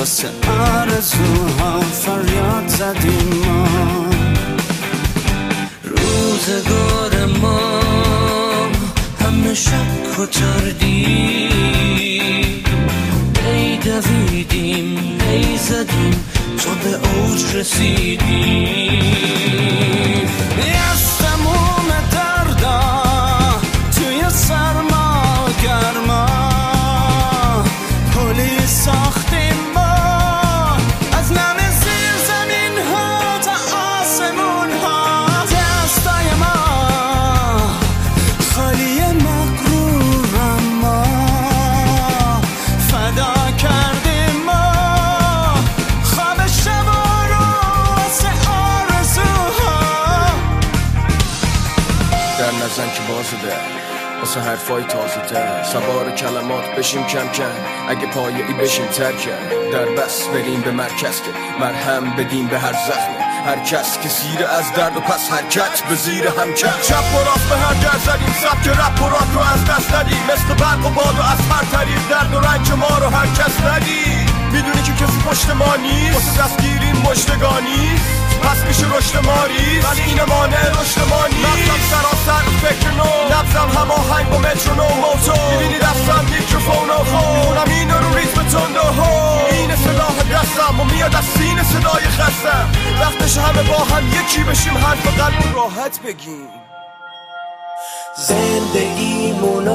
واسه آرزوها فریاد زدیم ما. روزگار ما همه شب کتردیم ای دویدیم ای زدیم تا به اوج رسیدیم. در نزن که بازه ده. واسه حرفای تازه ده سوار کلمات بشیم کم کم. اگه پایه ای بشیم ترکم در بس بریم به مرکز که. مرهم بدیم به هر زخم. هر کس که سیر از درد و پس حرکت به زیر هم کرد چپ و راست به هر گر زدیم. سبک رپ و راک رو از دست ندیم. مثل برق و باد و از هر طریق درد و رنج ما رو هر کس ندید می‌دونی که کسی پشت ما نیست. واسه دستگیریم مشتگانی. پس میشه رشد ماری ولی این مانع رشد ما نیست. سراسر فکر نو نبزم همه آهنگ با مترونوم موتور می‌بینی دستم میکروفون و خونم این رو ریتم تند و هو. این سلاح دستم و میاد از سین صدای خستم. وقتش همه با هم یکی بشیم حرف قلب راحت بگیم. زندگیمونو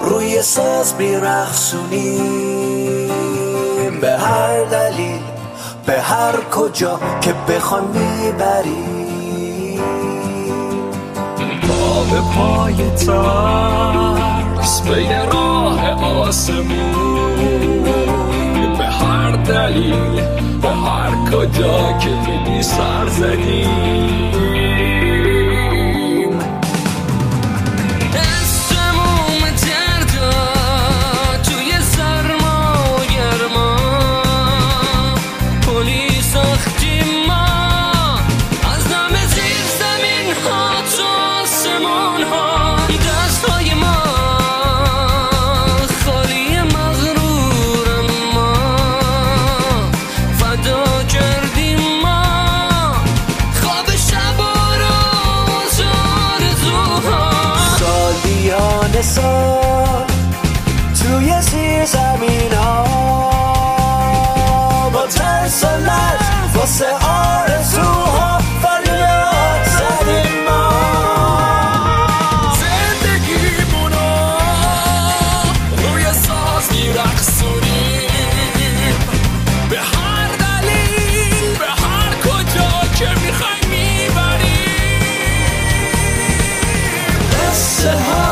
روی ساز میرخصونیم به هر دلیل به هر کجا که بخوام می‌بریم. به پای ترس به یه راه آسمون. به هر دلیل به هر کجا که میگی سر زدیم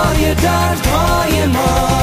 all your dogs, call your mom.